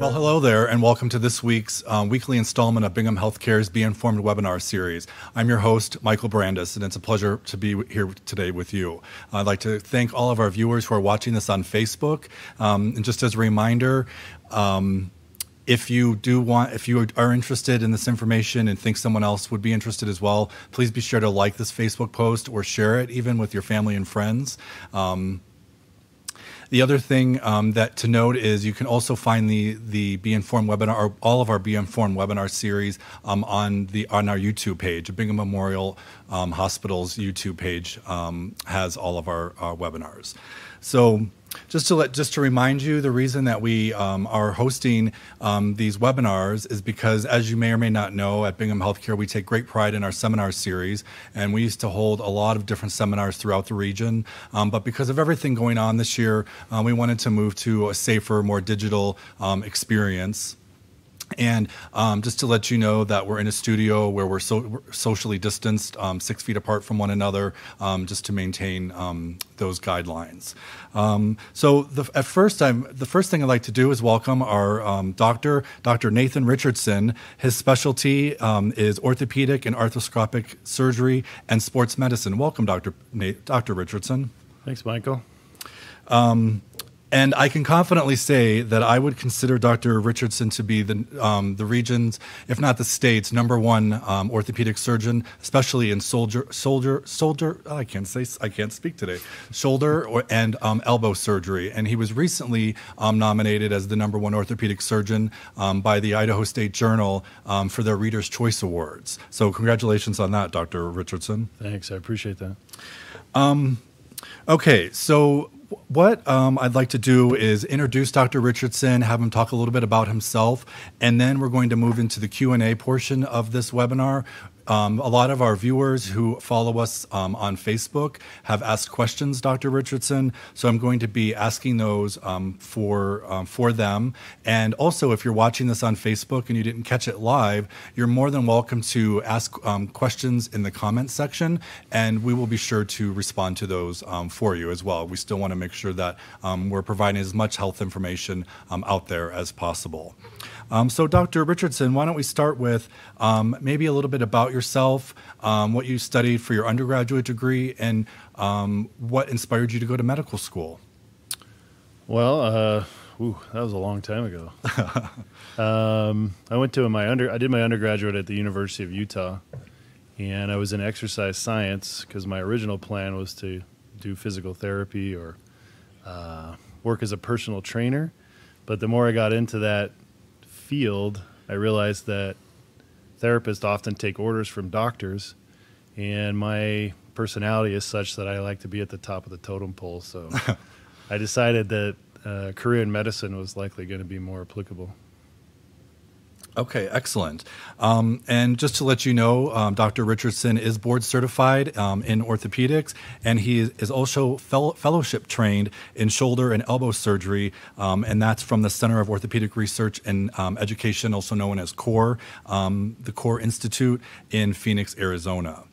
Well, hello there, and welcome to this week's um, weekly installment of Bingham Healthcare's Be Informed webinar series. I'm your host, Michael Brandis, and it's a pleasure to be here today with you. I'd like to thank all of our viewers who are watching this on Facebook. Um, and just as a reminder, um, if you do want, if you are interested in this information and think someone else would be interested as well, please be sure to like this Facebook post or share it even with your family and friends. Um, the other thing um, that to note is you can also find the the Be Informed webinar, or all of our Be Informed webinar series um, on the on our YouTube page. Bingham Memorial um, Hospital's YouTube page um, has all of our, our webinars. So just to let just to remind you the reason that we um, are hosting um, these webinars is because as you may or may not know at bingham healthcare we take great pride in our seminar series and we used to hold a lot of different seminars throughout the region. Um, but because of everything going on this year uh, we wanted to move to a safer more digital um, experience and um, just to let you know that we're in a studio where we're, so, we're socially distanced, um, six feet apart from one another, um, just to maintain um, those guidelines. Um, so the, at first, I'm, the first thing I'd like to do is welcome our um, doctor, Dr. Nathan Richardson. His specialty is orthopedic and arthroscopic surgery and sports medicine. Welcome, Dr. Nate, Dr. Richardson. Thanks, Michael. Um, and I can confidently say that I would consider Dr. Richardson to be the um, the region's, if not the state's, number one um, orthopedic surgeon, especially in soldier, soldier, soldier. Oh, I can't say, I can't speak today. Shoulder or, and um, elbow surgery, and he was recently um, nominated as the number one orthopedic surgeon um, by the Idaho State Journal um, for their Reader's Choice Awards. So, congratulations on that, Dr. Richardson. Thanks, I appreciate that. Okay, so what um, I'd like to do is introduce Dr. Richardson, have him talk a little bit about himself, and then we're going to move into the Q and A portion of this webinar. Um, a lot of our viewers who follow us um, on Facebook have asked questions, Dr. Richardson. So I'm going to be asking those um, for um, for them. And also, if you're watching this on Facebook and you didn't catch it live, you're more than welcome to ask um, questions in the comments section, and we will be sure to respond to those um, for you as well. We still want to make sure that we're providing as much health information out there as possible. Um, so, Dr. Richardson, why don't we start with um, maybe a little bit about yourself, um, what you studied for your undergraduate degree, and um, what inspired you to go to medical school? Well, uh, ooh, that was a long time ago. Um, I went to my under. I did my undergraduate at the University of Utah, and I was in exercise science because my original plan was to do physical therapy or uh, work as a personal trainer. But the more I got into that, field, I realized that therapists often take orders from doctors, and my personality is such that I like to be at the top of the totem pole. So I decided that uh, career in medicine was likely going to be more applicable. Okay, excellent. Um, and just to let you know, um, Dr. Richardson is board certified um, in orthopedics, and he is also fel- fellowship trained in shoulder and elbow surgery, um, and that's from the Center of Orthopedic Research and um, Education, also known as CORE, um, the CORE Institute in Phoenix, Arizona.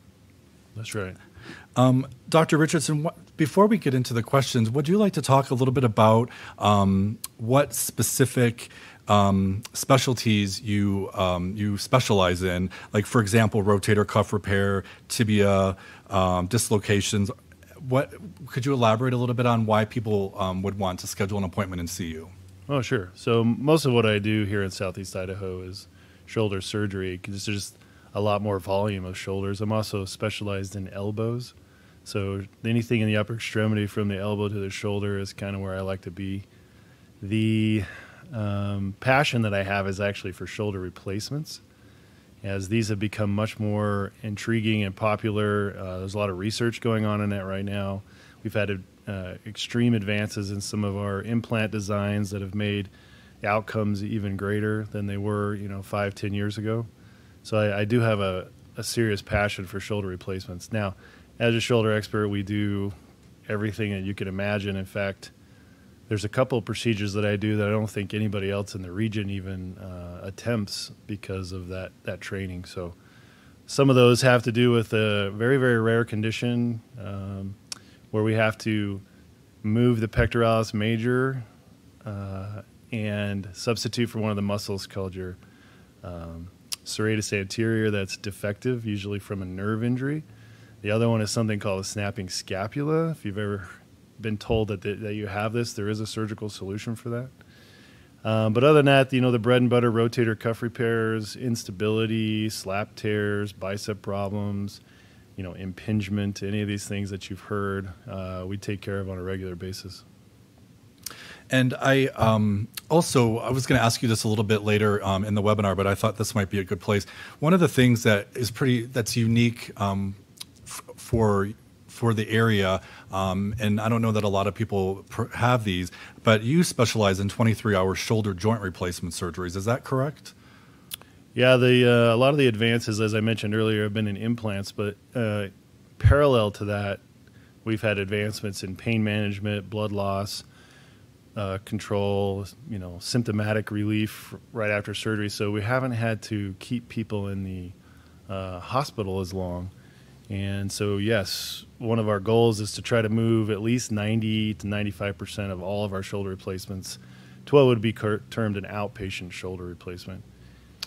That's right. Dr. Richardson, what, before we get into the questions, would you like to talk a little bit about what specific um, specialties you um, you specialize in, like for example, rotator cuff repair, tibia, um, dislocations. What could you elaborate a little bit on why people um, would want to schedule an appointment and see you? Oh, sure. So most of what I do here in Southeast Idaho is shoulder surgery because there's just a lot more volume of shoulders. I'm also specialized in elbows. So anything in the upper extremity from the elbow to the shoulder is kind of where I like to be. The um, passion that I have is actually for shoulder replacements, as these have become much more intriguing and popular. Uh, there's a lot of research going on in that right now. We've had uh, extreme advances in some of our implant designs that have made outcomes even greater than they were, you know, five, ten years ago. So I, I do have a, a serious passion for shoulder replacements. Now, as a shoulder expert, we do everything that you can imagine. In fact, there's a couple of procedures that I do that I don't think anybody else in the region even uh, attempts because of that that training. So some of those have to do with a very very rare condition um, where we have to move the pectoralis major uh, and substitute for one of the muscles called your um, serratus anterior that's defective, usually from a nerve injury. The other one is something called a snapping scapula. If you've ever been told that, that you have this, there is a surgical solution for that. Um, but other than that, you know, the bread and butter rotator cuff repairs, instability, slap tears, bicep problems, you know, impingement, any of these things that you've heard, uh, we take care of on a regular basis. And I um, also I was going to ask you this a little bit later um, in the webinar, but I thought this might be a good place. One of the things that is pretty that's unique um, for for the area, um, and I don't know that a lot of people have these, but you specialize in 23-hour shoulder joint replacement surgeries. Is that correct? Yeah, the uh, a lot of the advances, as I mentioned earlier, have been in implants, but uh, parallel to that, we've had advancements in pain management, blood loss, uh, control, you know, symptomatic relief right after surgery. So we haven't had to keep people in the uh, hospital as long. And so, yes, one of our goals is to try to move at least 90 to 95 percent of all of our shoulder replacements to what would be termed an outpatient shoulder replacement.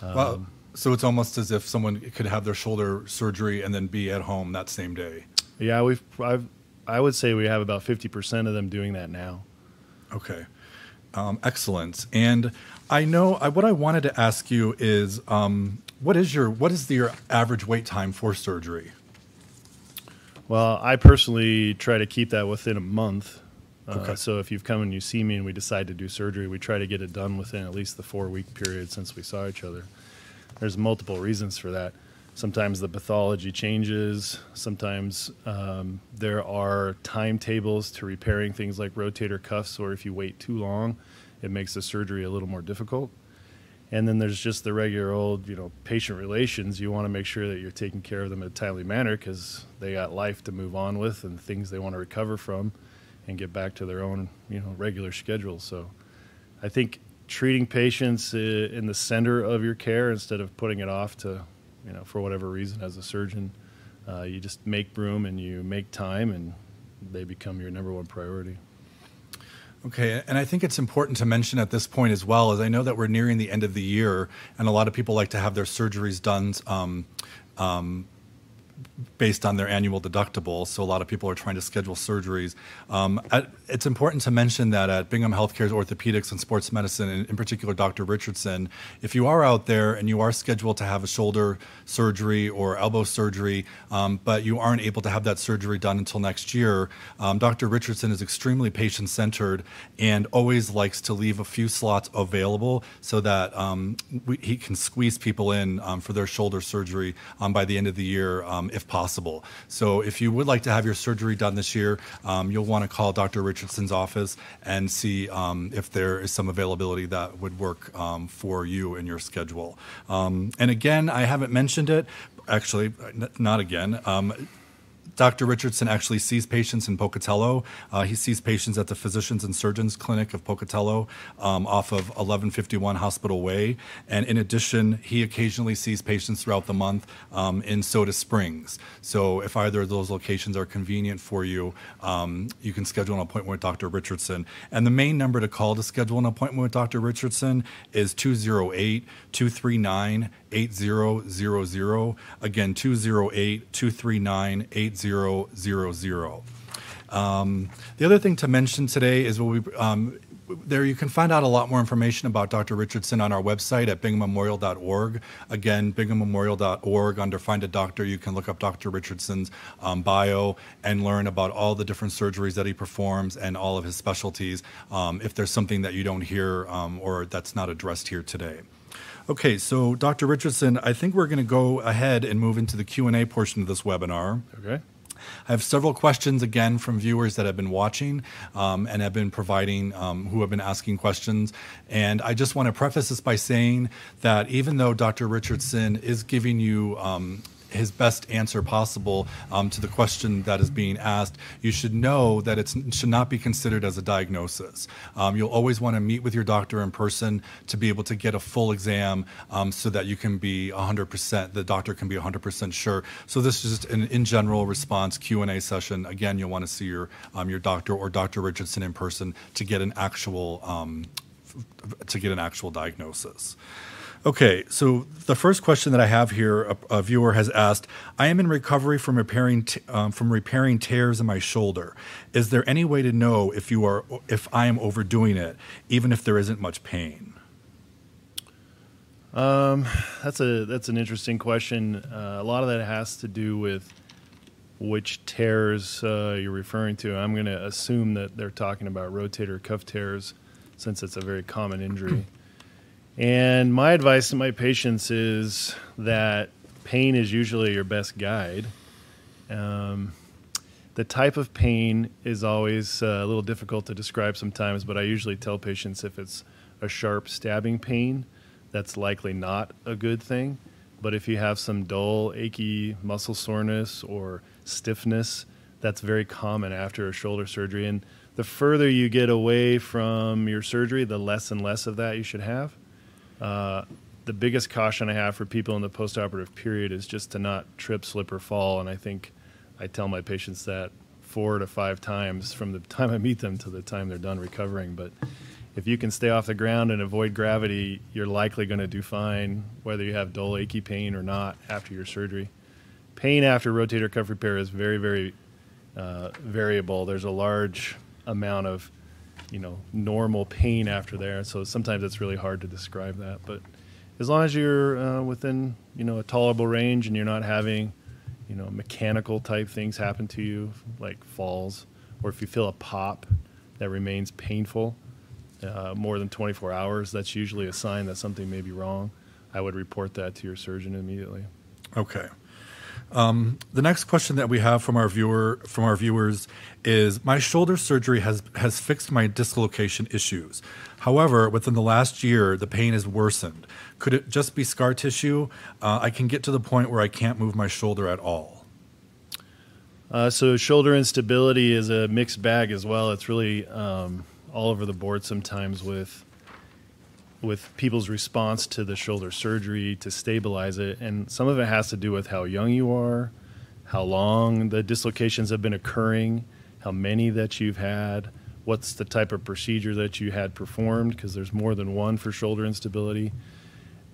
Um, well, so it's almost as if someone could have their shoulder surgery and then be at home that same day. Yeah, we've I've, I would say we have about 50 percent of them doing that now. Okay. Um, excellent. And I know I, what I wanted to ask you is um, what is your what is the, your average wait time for surgery? Well, I personally try to keep that within a month. Uh, okay. So if you've come and you see me and we decide to do surgery, we try to get it done within at least the four week period since we saw each other. There's multiple reasons for that sometimes the pathology changes. Sometimes um, there are timetables to repairing things like rotator cuffs, or if you wait too long, it makes the surgery a little more difficult. And then there's just the regular old, you know, patient relations. You want to make sure that you're taking care of them in a timely manner because they got life to move on with and things they want to recover from and get back to their own, you know, regular schedule. So I think treating patients uh, in the center of your care instead of putting it off to you know, for whatever reason, as a surgeon, uh, you just make room and you make time, and they become your number one priority. Okay, and I think it's important to mention at this point as well, as I know that we're nearing the end of the year, and a lot of people like to have their surgeries done um, um, based on their annual deductible. So a lot of people are trying to schedule surgeries. Um, at, it's important to mention that at Bingham Healthcare's orthopedics and sports medicine, and in particular Dr. Richardson, if you are out there and you are scheduled to have a shoulder surgery or elbow surgery, um, but you aren't able to have that surgery done until next year, um, Dr. Richardson is extremely patient centered and always likes to leave a few slots available so that um, we, he can squeeze people in um, for their shoulder surgery um, by the end of the year if possible. So if you would like to have your surgery done this year, um, you'll want to call Dr. Richardson's office and see um, if there is some availability that would work um, for you and your schedule. And again, I haven't mentioned it, actually, not again. Um, Dr. Richardson actually sees patients in Pocatello. Uh, he sees patients at the Physicians and Surgeons Clinic of Pocatello um, off of 1151 Hospital Way. And in addition, he occasionally sees patients throughout the month um, in Soda Springs. So if either of those locations are convenient for you, um, you can schedule an appointment with Dr. Richardson. And the main number to call to schedule an appointment with Dr. Richardson is 208 239 8000. Again, 208 239 8000. Um, the other thing to mention today is we. Um, there you can find out a lot more information about Dr. Richardson on our website at binghammemorial.org. Again, binghammemorial.org. Under Find a Doctor, you can look up Dr. Richardson's um, bio and learn about all the different surgeries that he performs and all of his specialties um, if there's something that you don't hear um, or that's not addressed here today. Okay, so Dr. Richardson, I think we're going to go ahead and move into the Q&A portion of this webinar. Okay. I have several questions again from viewers that have been watching um, and have been providing, um, who have been asking questions. And I just want to preface this by saying that even though Dr. Richardson is giving you um, his best answer possible um, to the question that is being asked, you should know that it should not be considered as a diagnosis. Um, you'll always want to meet with your doctor in person to be able to get a full exam um, so that you can be 100%, the doctor can be 100% sure. So this is just an in general response Q&A session. Again, you'll want to see your, um, your doctor or Dr. Richardson in person to get an actual um, to get an actual diagnosis. Okay, so the first question that I have here, a, a viewer has asked: I am in recovery from repairing t- um, from repairing tears in my shoulder. Is there any way to know if you are if I am overdoing it, even if there isn't much pain? Um, that's a that's an interesting question. Uh, a lot of that has to do with which tears uh, you're referring to. I'm going to assume that they're talking about rotator cuff tears, since it's a very common injury. And my advice to my patients is that pain is usually your best guide. Um, the type of pain is always uh, a little difficult to describe sometimes, but I usually tell patients if it's a sharp stabbing pain, that's likely not a good thing. But if you have some dull, achy muscle soreness or stiffness, that's very common after a shoulder surgery. And the further you get away from your surgery, the less and less of that you should have. Uh, the biggest caution I have for people in the postoperative period is just to not trip, slip, or fall. And I think I tell my patients that four to five times from the time I meet them to the time they're done recovering. But if you can stay off the ground and avoid gravity, you're likely going to do fine, whether you have dull, achy pain or not after your surgery. Pain after rotator cuff repair is very, very uh, variable. There's a large amount of you know normal pain after there. So sometimes it's really hard to describe that. But as long as you're uh, within you know a tolerable range and you're not having you know mechanical type things happen to you like falls, or if you feel a pop that remains painful uh, more than 24 hours, that's usually a sign that something may be wrong. I would report that to your surgeon immediately. Okay. Um, the next question that we have from our viewer from our viewers is: My shoulder surgery has has fixed my dislocation issues. However, within the last year, the pain has worsened. Could it just be scar tissue? Uh, I can get to the point where I can't move my shoulder at all. Uh, so shoulder instability is a mixed bag as well. It's really um, all over the board sometimes with with people's response to the shoulder surgery to stabilize it. And some of it has to do with how young you are, how long the dislocations have been occurring, how many that you've had, what's the type of procedure that you had performed, because there's more than one for shoulder instability.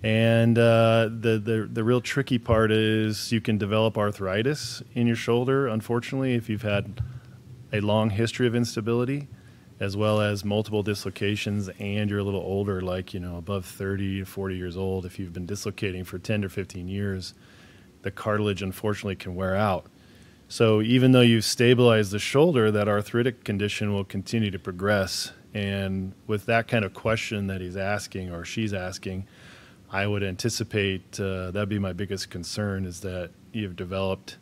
And uh, the, the the real tricky part is you can develop arthritis in your shoulder. Unfortunately, if you've had a long history of instability, as well as multiple dislocations and you're a little older like you know above 30 to 40 years old if you've been dislocating for 10 to 15 years the cartilage unfortunately can wear out. So even though you've stabilized the shoulder that arthritic condition will continue to progress. And with that kind of question that he's asking or she's asking i would anticipate uh, that'd be my biggest concern is that you've developed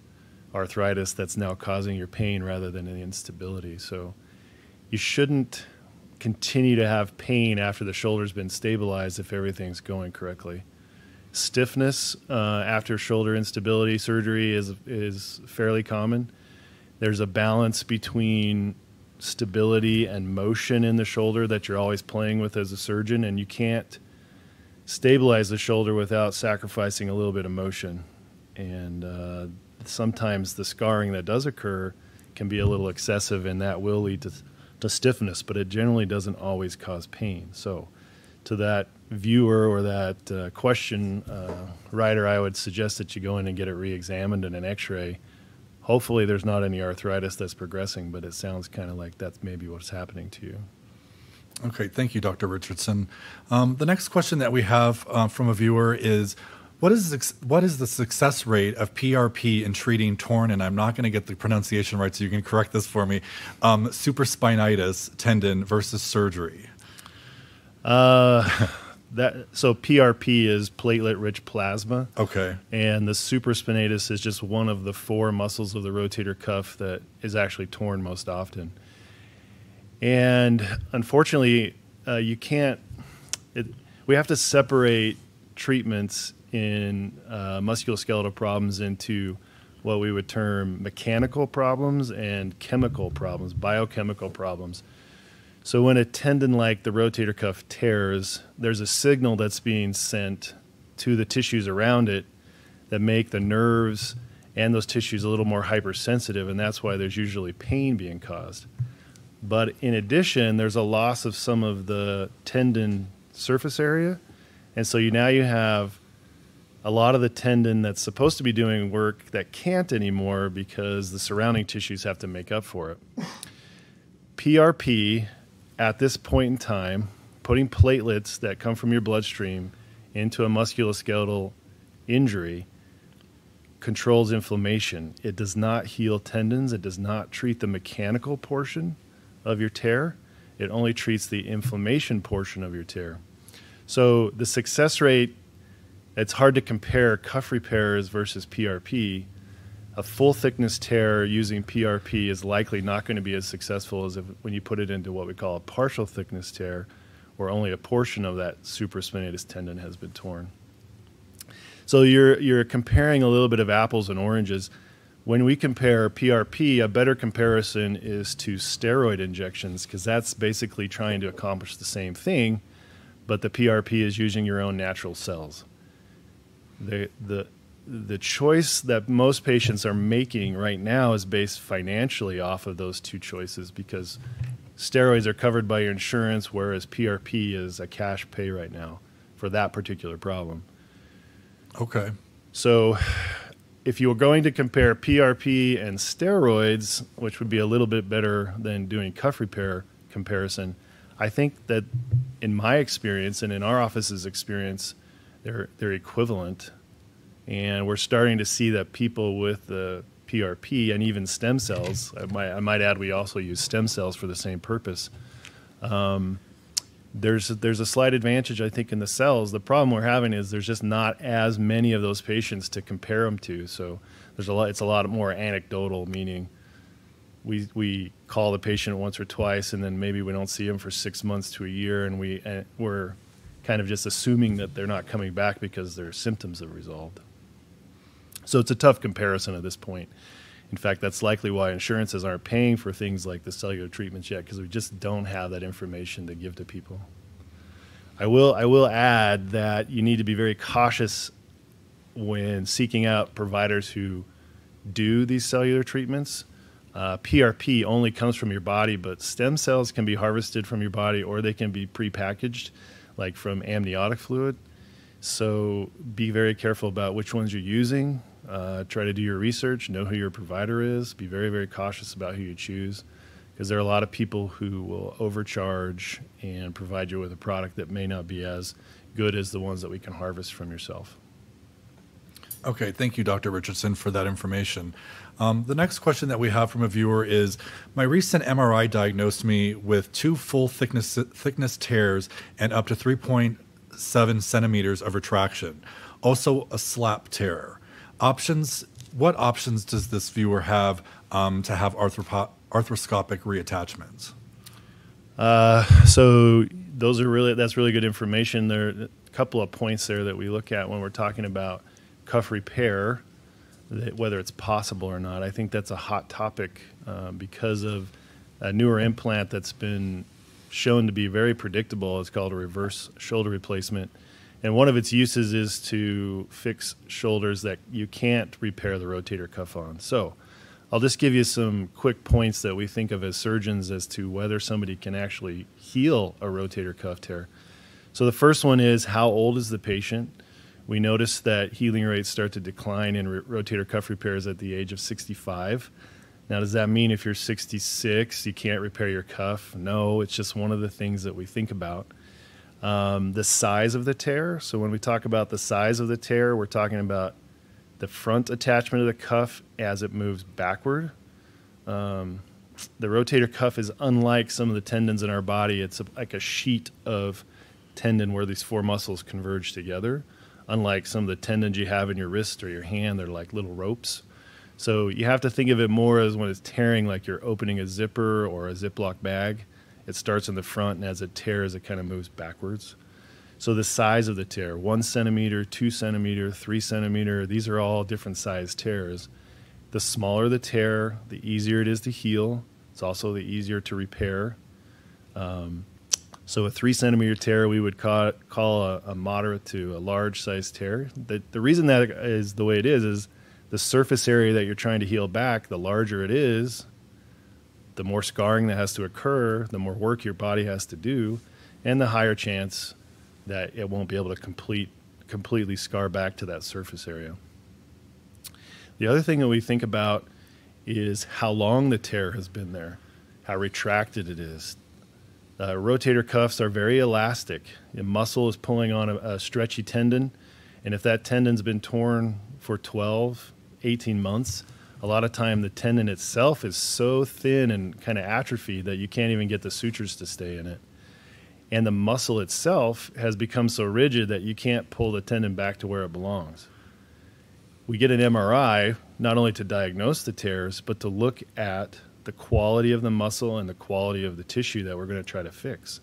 arthritis that's now causing your pain rather than an instability. So you shouldn't continue to have pain after the shoulder's been stabilized if everything's going correctly. Stiffness uh, after shoulder instability surgery is is fairly common. There's a balance between stability and motion in the shoulder that you're always playing with as a surgeon, and you can't stabilize the shoulder without sacrificing a little bit of motion. And uh, sometimes the scarring that does occur can be a little excessive, and that will lead to to stiffness, but it generally doesn't always cause pain. So, to that viewer or that uh, question uh, writer, I would suggest that you go in and get it re-examined in an X-ray. Hopefully, there's not any arthritis that's progressing, but it sounds kind of like that's maybe what's happening to you. Okay, thank you, Dr. Richardson. Um, the next question that we have uh, from a viewer is what is what is the success rate of PRP in treating torn? And I'm not going to get the pronunciation right, so you can correct this for me. Um, supraspinatus tendon versus surgery. Uh, that so PRP is platelet-rich plasma. Okay. And the supraspinatus is just one of the four muscles of the rotator cuff that is actually torn most often. And unfortunately, uh, you can't. It, we have to separate treatments in uh, musculoskeletal problems into what we would term mechanical problems and chemical problems, biochemical problems. So when a tendon like the rotator cuff tears, there's a signal that's being sent to the tissues around it that make the nerves and those tissues a little more hypersensitive, and that's why there's usually pain being caused. But in addition, there's a loss of some of the tendon surface area. And so you now you have a lot of the tendon that's supposed to be doing work that can't anymore because the surrounding tissues have to make up for it. PRP at this point in time, putting platelets that come from your bloodstream into a musculoskeletal injury controls inflammation. It does not heal tendons, it does not treat the mechanical portion of your tear. It only treats the inflammation portion of your tear. So the success rate, it's hard to compare cuff repairs versus PRP. A full thickness tear using PRP is likely not going to be as successful as if, when you put it into what we call a partial thickness tear, where only a portion of that supraspinatus tendon has been torn. So you're you're comparing a little bit of apples and oranges. When we compare PRP, a better comparison is to steroid injections because that's basically trying to accomplish the same thing, but the PRP is using your own natural cells. The the the choice that most patients are making right now is based financially off of those two choices because steroids are covered by your insurance, whereas PRP is a cash pay right now for that particular problem. Okay. So, if you were going to compare PRP and steroids, which would be a little bit better than doing cuff repair comparison, I think that in my experience and in our office's experience, they're they're equivalent, and we're starting to see that people with the PRP and even stem cells. I might, I might add, we also use stem cells for the same purpose. Um, there's there's a slight advantage I think in the cells. The problem we're having is there's just not as many of those patients to compare them to. So there's a lot. It's a lot more anecdotal, meaning we we call the patient once or twice, and then maybe we don't see them for six months to a year, and we and we're kind of just assuming that they're not coming back because their symptoms have resolved. So it's a tough comparison at this point. In fact, that's likely why insurances aren't paying for things like the cellular treatments yet, because we just don't have that information to give to people. I will, I will add that you need to be very cautious when seeking out providers who do these cellular treatments. Uh, PRP only comes from your body, but stem cells can be harvested from your body or they can be prepackaged, like from amniotic fluid. So be very careful about which ones you're using. Uh, try to do your research, know who your provider is, be very, very cautious about who you choose because there are a lot of people who will overcharge and provide you with a product that may not be as good as the ones that we can harvest from yourself. Okay, thank you, Dr. Richardson, for that information. Um, the next question that we have from a viewer is My recent MRI diagnosed me with two full thickness, thickness tears and up to 3.7 centimeters of retraction, also a slap tear. Options what options does this viewer have um, to have arthropo- arthroscopic reattachments? Uh, so those are really that's really good information. There are a couple of points there that we look at when we're talking about cuff repair whether it's possible or not i think that's a hot topic uh, because of a newer implant that's been shown to be very predictable it's called a reverse shoulder replacement and one of its uses is to fix shoulders that you can't repair the rotator cuff on. So I'll just give you some quick points that we think of as surgeons as to whether somebody can actually heal a rotator cuff tear. So the first one is how old is the patient? We notice that healing rates start to decline in rotator cuff repairs at the age of 65. Now, does that mean if you're 66, you can't repair your cuff? No, it's just one of the things that we think about. Um, the size of the tear. So when we talk about the size of the tear, we're talking about the front attachment of the cuff as it moves backward. Um, the rotator cuff is unlike some of the tendons in our body. It's like a sheet of tendon where these four muscles converge together. Unlike some of the tendons you have in your wrist or your hand, they're like little ropes. So you have to think of it more as when it's tearing, like you're opening a zipper or a Ziploc bag. It starts in the front, and as it tears, it kind of moves backwards. So the size of the tear, one centimeter, two centimeter, three centimeter, these are all different size tears. The smaller the tear, the easier it is to heal. It's also the easier to repair. Um, so a three centimeter tear we would call, call a, a, moderate to a large size tear. The, the reason that is the way it is is the surface area that you're trying to heal back, the larger it is, the more scarring that has to occur, the more work your body has to do, and the higher chance that it won't be able to complete completely scar back to that surface area. The other thing that we think about is how long the tear has been there, how retracted it is. Uh, rotator cuffs are very elastic. The muscle is pulling on a, a stretchy tendon, and if that tendon's been torn for 12, 18 months, a lot of time the tendon itself is so thin and kind of atrophied that you can't even get the sutures to stay in it. And the muscle itself has become so rigid that you can't pull the tendon back to where it belongs. We get an MRI not only to diagnose the tears, but to look at the quality of the muscle and the quality of the tissue that we're going to try to fix.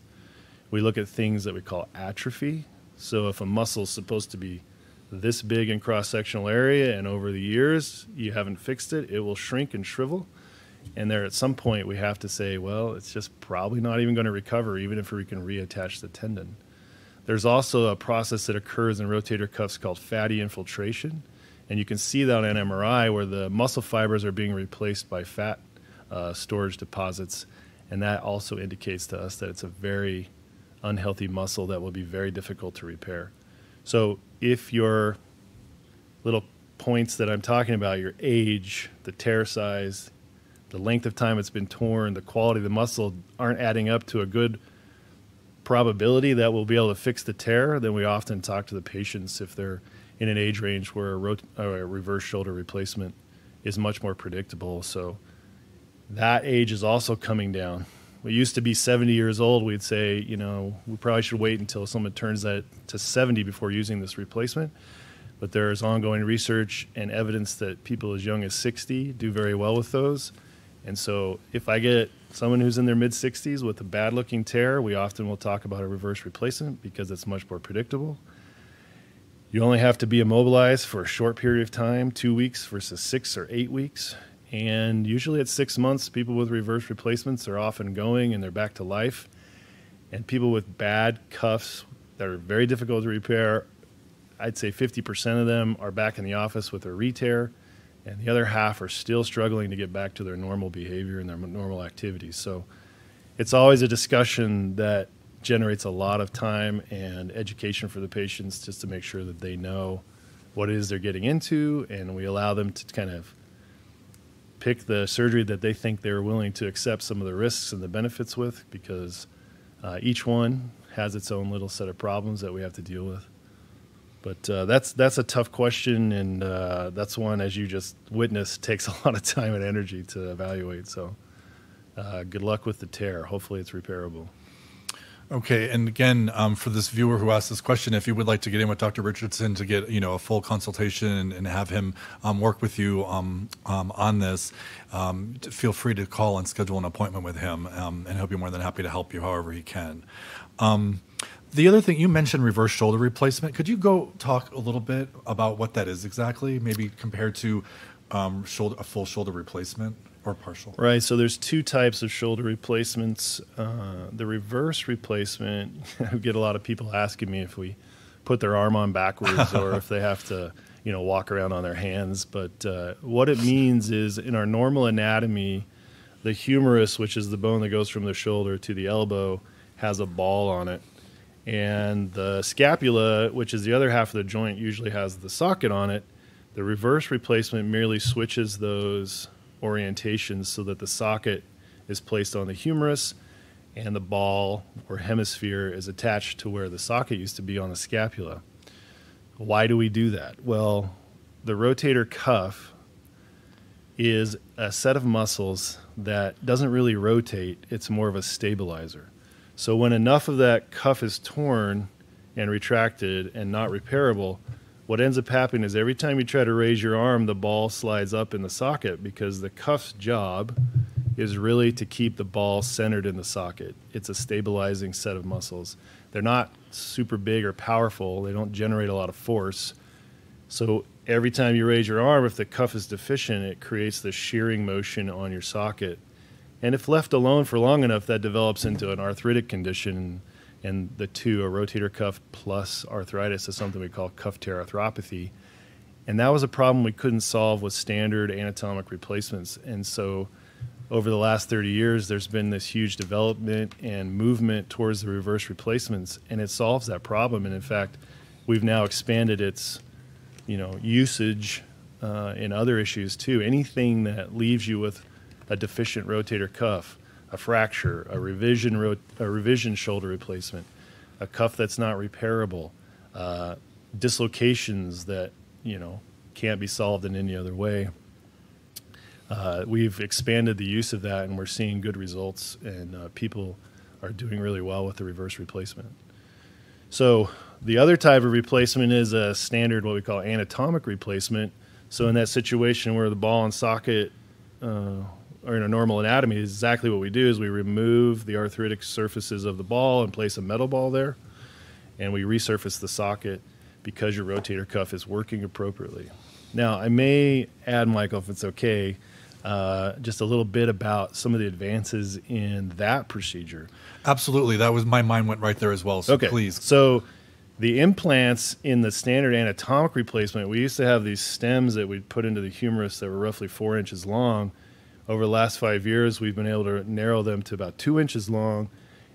We look at things that we call atrophy. So if a muscle is supposed to be this big in cross sectional area and over the years you haven't fixed it, it will shrink and shrivel. And there at some point we have to say, well, it's just probably not even going to recover even if we can reattach the tendon. There's also a process that occurs in rotator cuffs called fatty infiltration. And you can see that on an MRI where the muscle fibers are being replaced by fat uh, storage deposits. And that also indicates to us that it's a very unhealthy muscle that will be very difficult to repair. So if your little points that I'm talking about, your age, the tear size, the length of time it's been torn, the quality of the muscle aren't adding up to a good probability that we'll be able to fix the tear, then we often talk to the patients if they're in an age range where a, a reverse shoulder replacement is much more predictable. So that age is also coming down. We used to be 70 years old. We'd say, you know, we probably should wait until someone turns that to 70 before using this replacement. But there is ongoing research and evidence that people as young as 60 do very well with those. And so if I get someone who's in their mid 60s with a bad looking tear, we often will talk about a reverse replacement because it's much more predictable. You only have to be immobilized for a short period of time, two weeks versus six or eight weeks. And usually at six months, people with reverse replacements are off and going and they're back to life. And people with bad cuffs that are very difficult to repair, I'd say 50% of them are back in the office with a re-tear, and the other half are still struggling to get back to their normal behavior and their normal activities. So it's always a discussion that generates a lot of time and education for the patients just to make sure that they know what it is they're getting into, and we allow them to kind of pick the surgery that they think they're willing to accept some of the risks and the benefits with because uh, each one has its own little set of problems that we have to deal with. But uh, that's that's a tough question, and uh, that's one, as you just witnessed, takes a lot of time and energy to evaluate. So, uh, good luck with the tear. Hopefully, it's repairable. Okay, and again, um, for this viewer who asked this question, if you would like to get in with Dr. Richardson to get you know a full consultation and, and have him um, work with you um, um on this, um, feel free to call and schedule an appointment with him, um, and he'll be more than happy to help you however he can. the other thing you mentioned reverse shoulder replacement. Could you go talk a little bit about what that is exactly, maybe compared to shoulder a full shoulder replacement? Or partial. Right. So there's two types of shoulder replacements. Uh, the reverse replacement, I get a lot of people asking me if we put their arm on backwards or if they have to, you know, walk around on their hands. But uh, what it means is in our normal anatomy, the humerus, which is the bone that goes from the shoulder to the elbow, has a ball on it. And the scapula, which is the other half of the joint, usually has the socket on it. The reverse replacement merely switches those orientations so that the socket is placed on the humerus and the ball or hemisphere is attached to where the socket used to be on the scapula. Why do we do that? Well, the rotator cuff is a set of muscles that doesn't really rotate, it's more of a stabilizer. So when enough of that cuff is torn and retracted and not repairable, what ends up happening is every time you try to raise your arm, the ball slides up in the socket because the cuff's job is really to keep the ball centered in the socket. It's a stabilizing set of muscles. They're not super big or powerful, they don't generate a lot of force. So every time you raise your arm, if the cuff is deficient, it creates this shearing motion on your socket. And if left alone for long enough, that develops into an arthritic condition and the two, a rotator cuff plus arthritis, is something we call cuff tear arthropathy. And that was a problem we couldn't solve with standard anatomic replacements. And so over the last 30 years, there's been this huge development and movement towards the reverse replacements, and it solves that problem. And in fact, we've now expanded its, you know, usage uh, in other issues too. Anything that leaves you with a deficient rotator cuff, a fracture, a revision, a revision shoulder replacement, a cuff that's not repairable, uh, dislocations that you know can't be solved in any other way. Uh, we've expanded the use of that, and we're seeing good results, and uh, people are doing really well with the reverse replacement. So the other type of replacement is a standard, what we call anatomic replacement. So in that situation where the ball and socket are in a normal anatomy, is exactly what we do is we remove the arthritic surfaces of the ball and place a metal ball there, and we resurface the socket because your rotator cuff is working appropriately. Now, I may add, Michael, if it's okay, uh, just a little bit about some of the advances in that procedure. Absolutely, that was my mind went right there as well. So okay. please. So the implants in the standard anatomic replacement, we used to have these stems that we'd put into the humerus that were roughly four inches long. Over the last five years, we've been able to narrow them to about two inches long.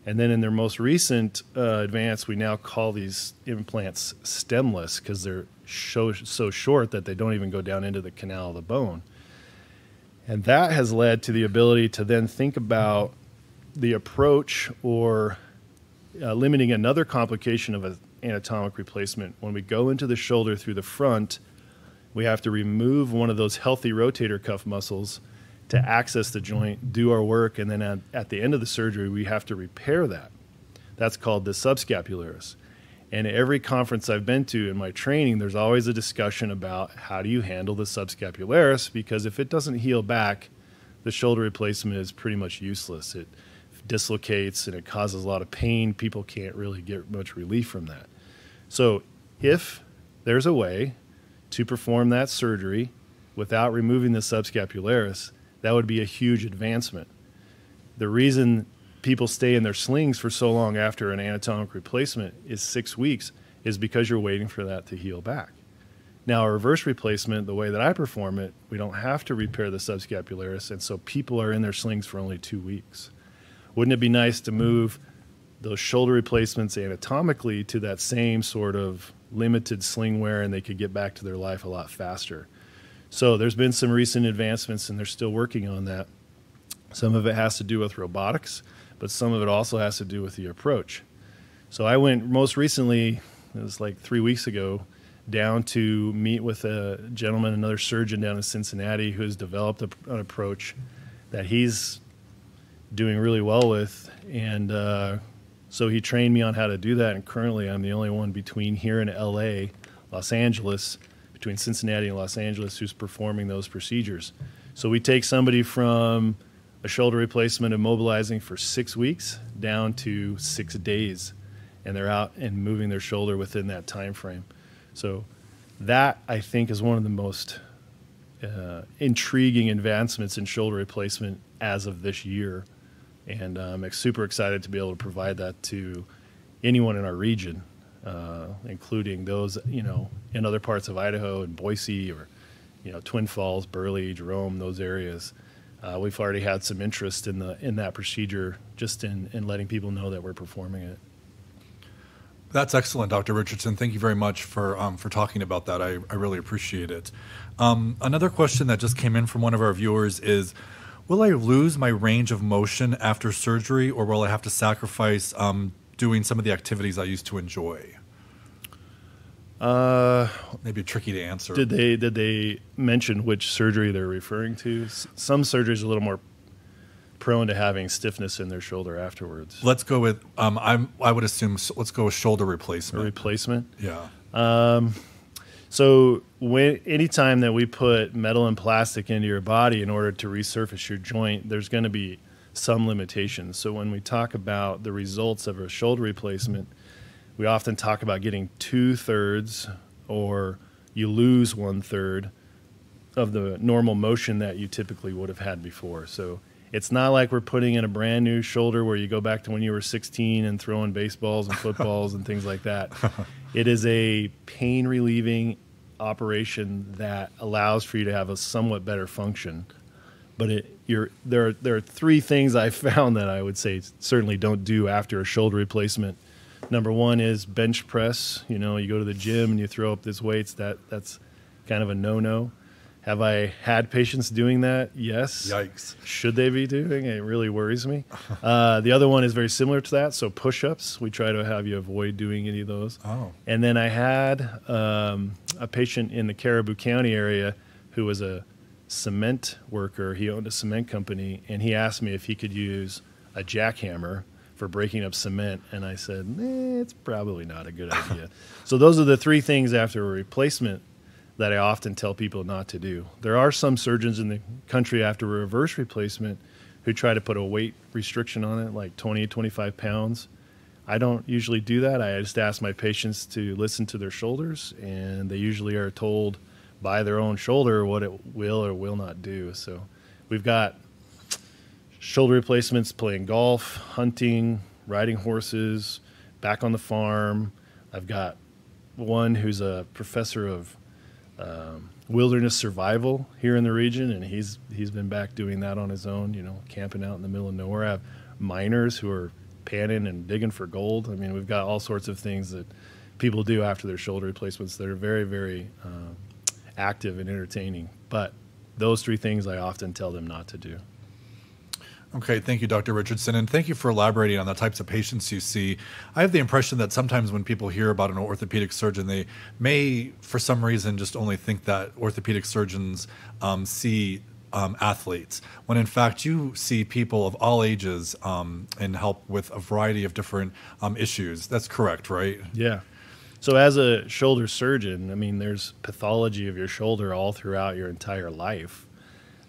And then in their most recent uh, advance, we now call these implants stemless because they're so, so short that they don't even go down into the canal of the bone. And that has led to the ability to then think about the approach or uh, limiting another complication of an anatomic replacement. When we go into the shoulder through the front, we have to remove one of those healthy rotator cuff muscles to access the joint, do our work, and then at, at the end of the surgery, we have to repair that. That's called the subscapularis. And every conference I've been to in my training, there's always a discussion about how do you handle the subscapularis because if it doesn't heal back, the shoulder replacement is pretty much useless. It dislocates and it causes a lot of pain. People can't really get much relief from that. So, if there's a way to perform that surgery without removing the subscapularis, that would be a huge advancement. The reason people stay in their slings for so long after an anatomic replacement is six weeks is because you're waiting for that to heal back. Now, a reverse replacement, the way that I perform it, we don't have to repair the subscapularis, and so people are in their slings for only two weeks. Wouldn't it be nice to move those shoulder replacements anatomically to that same sort of limited sling wear and they could get back to their life a lot faster? So, there's been some recent advancements, and they're still working on that. Some of it has to do with robotics but some of it also has to do with the approach. So I went most recently, it was like three weeks ago, down to meet with a gentleman, another surgeon down in Cincinnati, who has developed a, an approach that he's doing really well with. And uh, so he trained me on how to do that. And currently, I'm the only one between here and LA, Los Angeles, between Cincinnati and Los Angeles, who's performing those procedures. So we take somebody from a shoulder replacement immobilizing for six weeks down to six days and they're out and moving their shoulder within that time frame so that i think is one of the most uh, intriguing advancements in shoulder replacement as of this year. And uh, i'm super excited to be able to provide that to anyone in our region uh, including those you know in other parts of idaho and boise or you know twin falls burley jerome those areas uh, we've already had some interest in the in that procedure, just in, in letting people know that we're performing it. That's excellent, Dr. Richardson. Thank you very much for um, for talking about that. I, I really appreciate it. Um, another question that just came in from one of our viewers is Will I lose my range of motion after surgery, or will I have to sacrifice um, doing some of the activities I used to enjoy? Uh, Maybe tricky to answer. Did they did they mention which surgery they're referring to? Some surgeries are a little more prone to having stiffness in their shoulder afterwards. Let's go with um, I'm I would assume let's go with shoulder replacement. A replacement. Yeah. Um, so when anytime that we put metal and plastic into your body in order to resurface your joint, there's going to be some limitations. So when we talk about the results of a shoulder replacement, we often talk about getting two thirds or you lose one third of the normal motion that you typically would have had before. So it's not like we're putting in a brand new shoulder where you go back to when you were 16 and throwing baseballs and footballs and things like that. It is a pain relieving operation that allows for you to have a somewhat better function. But it, you're, there, are, there are three things I found that I would say certainly don't do after a shoulder replacement. Number one is bench press. You know, you go to the gym and you throw up these weights. That that's kind of a no-no. Have I had patients doing that? Yes. Yikes. Should they be doing it? It really worries me. Uh, the other one is very similar to that. So push ups, we try to have you avoid doing any of those. Oh. And then I had um, a patient in the Caribou County area who was a cement worker. He owned a cement company, and he asked me if he could use a jackhammer for breaking up cement. And I said, eh, it's probably not a good idea. so those are the three things after a replacement that I often tell people not to do. There are some surgeons in the country after a reverse replacement who try to put a weight restriction on it, like 20, 25 pounds. I don't usually do that. I just ask my patients to listen to their shoulders, and they usually are told by their own shoulder what it will or will not do. So we've got shoulder replacements playing golf, hunting, riding horses, back on the farm. I've got one who's a professor of um, wilderness survival here in the region, and he's he's been back doing that on his own. You know, camping out in the middle of nowhere. I have miners who are panning and digging for gold. I mean, we've got all sorts of things that people do after their shoulder replacements that are very very uh, active and entertaining. But those three things I often tell them not to do. Okay, thank you, Dr. Richardson, and thank you for elaborating on the types of patients you see. I have the impression that sometimes when people hear about an orthopedic surgeon, they may, for some reason, just only think that orthopedic surgeons um, see um, athletes, when in fact you see people of all ages um, and help with a variety of different um, issues. That's correct, right? Yeah. So, as a shoulder surgeon, I mean, there's pathology of your shoulder all throughout your entire life.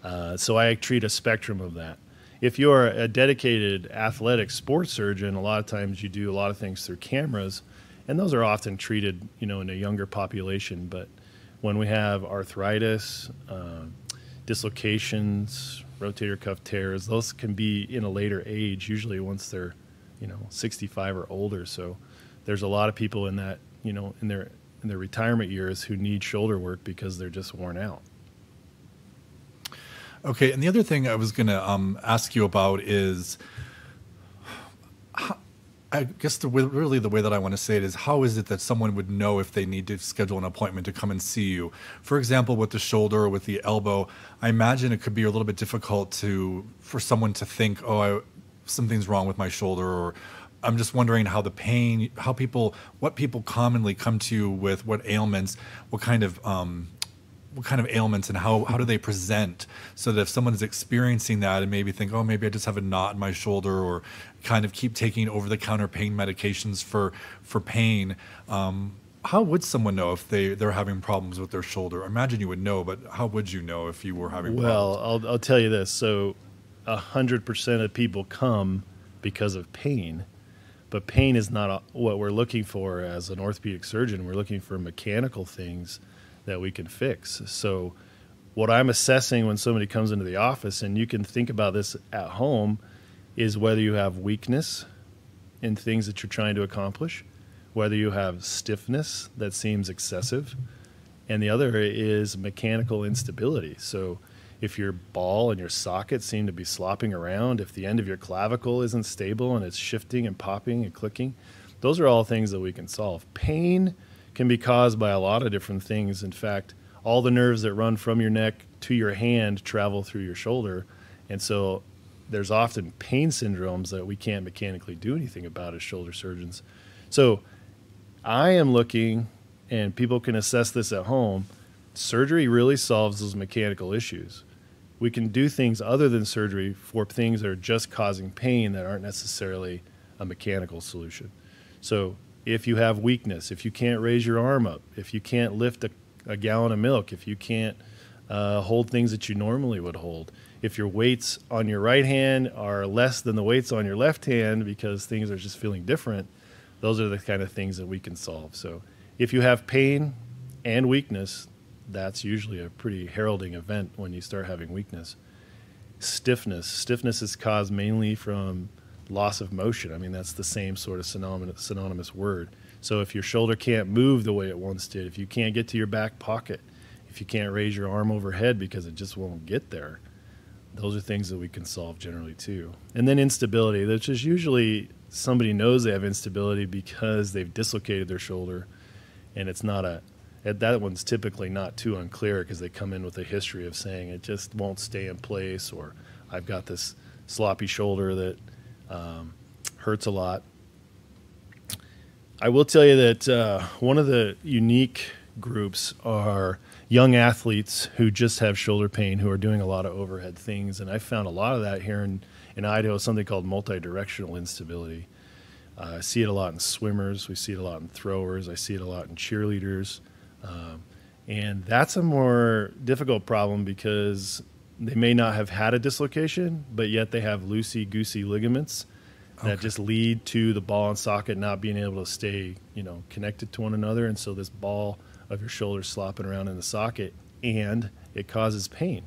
Uh, so, I treat a spectrum of that if you're a dedicated athletic sports surgeon, a lot of times you do a lot of things through cameras, and those are often treated, you know, in a younger population. But when we have arthritis, uh, dislocations, rotator cuff tears, those can be in a later age, usually once they're, you know, 65 or older. So there's a lot of people in that, you know, in their in their retirement years who need shoulder work because they're just worn out. Okay, and the other thing I was going to um, ask you about is, how, I guess the really the way that I want to say it is, how is it that someone would know if they need to schedule an appointment to come and see you? For example, with the shoulder or with the elbow, I imagine it could be a little bit difficult to for someone to think, oh, I, something's wrong with my shoulder, or I'm just wondering how the pain, how people, what people commonly come to you with, what ailments, what kind of um, what kind of ailments and how, how do they present? So that if someone is experiencing that and maybe think oh maybe i just have a knot in my shoulder or kind of keep taking over the counter pain medications for for pain um, how would someone know if they they're having problems with their shoulder? I imagine you would know but how would you know if you were having well problems? I'll, I'll tell you this. So 100% of people come because of pain but pain is not what we're looking for as an orthopedic surgeon we're looking for mechanical things that we can fix. So, what I'm assessing when somebody comes into the office, and you can think about this at home, is whether you have weakness in things that you're trying to accomplish, whether you have stiffness that seems excessive, and the other is mechanical instability. So, if your ball and your socket seem to be slopping around, if the end of your clavicle isn't stable and it's shifting and popping and clicking, those are all things that we can solve. Pain can be caused by a lot of different things. In fact, all the nerves that run from your neck to your hand travel through your shoulder. And so there's often pain syndromes that we can't mechanically do anything about as shoulder surgeons. So I am looking, and people can assess this at home. Surgery really solves those mechanical issues. We can do things other than surgery for things that are just causing pain that aren't necessarily a mechanical solution. So if you have weakness, if you can't raise your arm up, if you can't lift a, a gallon of milk, if you can't uh, hold things that you normally would hold, if your weights on your right hand are less than the weights on your left hand because things are just feeling different, those are the kind of things that we can solve. So if you have pain and weakness, that's usually a pretty heralding event when you start having weakness. Stiffness. Stiffness is caused mainly from loss of motion. I mean, that's the same sort of synonymous, synonymous word. So if your shoulder can't move the way it once did, if you can't get to your back pocket, if you can't raise your arm overhead because it just won't get there, those are things that we can solve generally too. And then instability, which is usually somebody knows they have instability because they've dislocated their shoulder, and it's not a that one's typically not too unclear because they come in with a history of saying it just won't stay in place or I've got this sloppy shoulder that um, hurts a lot. I will tell you that uh, one of the unique groups are young athletes who just have shoulder pain who are doing a lot of overhead things. And I found a lot of that here in, in Idaho, something called multi-directional instability. Uh, I see it a lot in swimmers. We see it a lot in throwers. I see it a lot in cheerleaders. Um, and that's a more difficult problem because they may not have had a dislocation, but yet they have loosey goosey ligaments that okay. just lead to the ball and socket not being able to stay, you know, connected to one another. And so this ball of your shoulders slopping around in the socket and it causes pain.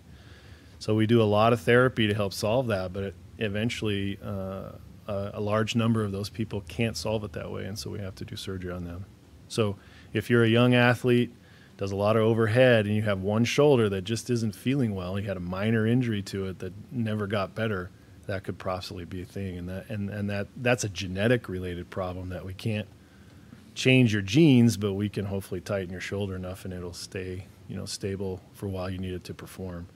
So we do a lot of therapy to help solve that, but it, eventually uh, a, a, large number of those people can't solve it that way, and so we have to do surgery on them. So if you're a young athlete, does a lot of overhead, and you have one shoulder that just isn't feeling well, you had a minor injury to it that never got better, that could possibly be a thing, and that and, and that that's a genetic related problem that we can't – change your genes, but we can hopefully tighten your shoulder enough and it'll stay, you know, stable for a while you need it to perform.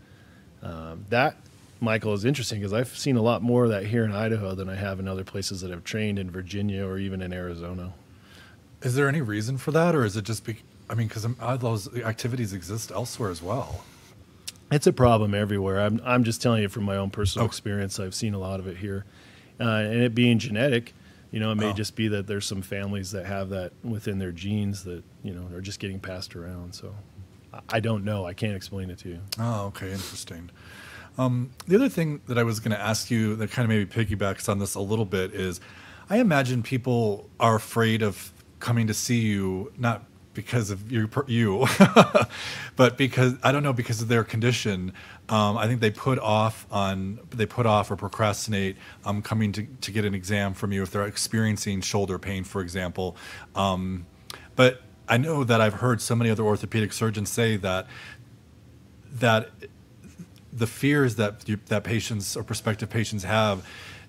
Um, that, Michael, is interesting because I've seen a lot more of that here in Idaho than I have in other places that I've trained in Virginia or even in Arizona. Is there any reason for that, or is it just? Be, I mean, because those activities exist elsewhere as well. It's a problem everywhere. I'm I'm just telling you from my own personal oh. experience. I've seen a lot of it here, uh, and it being genetic you know, it may oh. just be that there's some families that have that within their genes that you know are just getting passed around. So I don't know. I can't explain it to you. Oh, okay, interesting. Um, the other thing that I was going to ask you that kind of maybe piggybacks on this a little bit is, I imagine people are afraid of coming to see you not because of you, you but because I don't know because of their condition. Um, I think they put off on they put off or procrastinate um, coming to, to get an exam from you if they're experiencing shoulder pain, for example. Um, but I know that I've heard so many other orthopedic surgeons say that that the fears that that patients or prospective patients have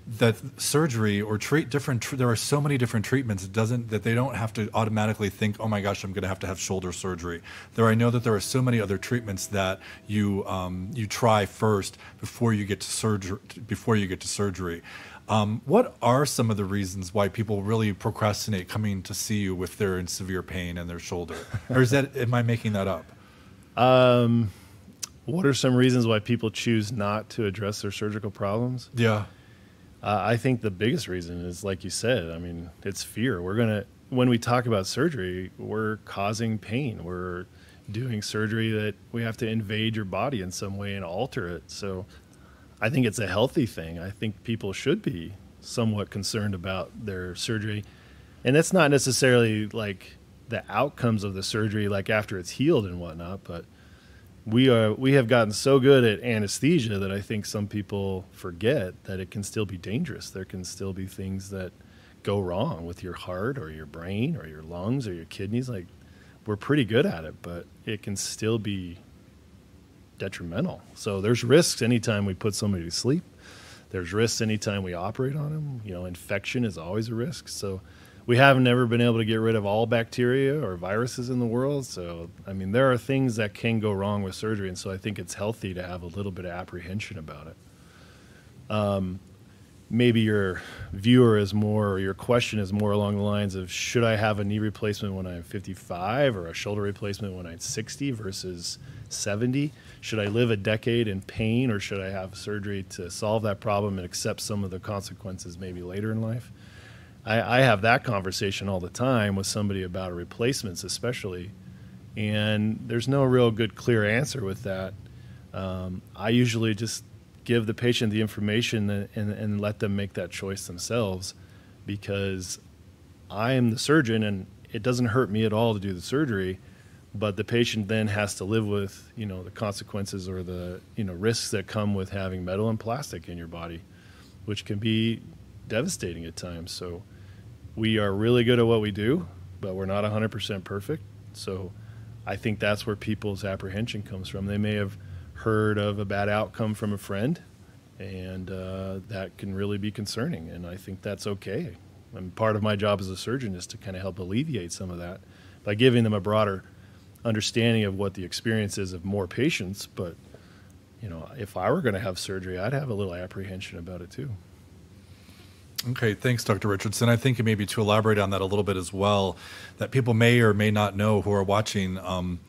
that surgery or treat different tr- there are so many different treatments it doesn't that they don't have to automatically think oh my gosh i'm going to have to have shoulder surgery. There i know that there are so many other treatments that you um, you try first before you get to surgery before you get to surgery. Um, what are some of the reasons why people really procrastinate coming to see you if they're in severe pain in their shoulder? Or is that am i making that up? Um, what are some reasons why people choose not to address their surgical problems? Yeah uh, I think the biggest reason is, like you said, I mean, it's fear. We're going to, when we talk about surgery, we're causing pain. We're doing surgery that we have to invade your body in some way and alter it. So I think it's a healthy thing. I think people should be somewhat concerned about their surgery. And that's not necessarily like the outcomes of the surgery, like after it's healed and whatnot, but we are we have gotten so good at anesthesia that I think some people forget that it can still be dangerous. There can still be things that go wrong with your heart or your brain or your lungs or your kidneys. Like we're pretty good at it, but it can still be detrimental. So there's risks anytime we put somebody to sleep. There's risks anytime we operate on them. You know, infection is always a risk. So we haven't never been able to get rid of all bacteria or viruses in the world. So, I mean, there are things that can go wrong with surgery, and so I think it's healthy to have a little bit of apprehension about it. Um, maybe your viewer is more, or your question is more along the lines of should I have a knee replacement when I'm 55 or a shoulder replacement when I'm 60 versus 70? Should I live a decade in pain or should I have surgery to solve that problem and accept some of the consequences maybe later in life? I, I have that conversation all the time with somebody about replacements, especially, and there's no real good clear answer with that. Um, I usually just give the patient the information and, and, and, let them make that choice themselves because I am the surgeon and it doesn't hurt me at all to do the surgery, but the patient then has to live with you know the consequences or the you know risks that come with having metal and plastic in your body, which can be devastating at times. So we are really good at what we do, but we're not 100% perfect. So I think that's where people's apprehension comes from. They may have heard of a bad outcome from a friend and uh, that can really be concerning. And I think that's okay. And part of my job as a surgeon is to kind of help alleviate some of that by giving them a broader understanding of what the experience is of more patients. But you know, if I were going to have surgery, I'd have a little apprehension about it too. Okay, thanks, Dr. Richardson. I think maybe to elaborate on that a little bit as well, that people may or may not know who are watching. Um,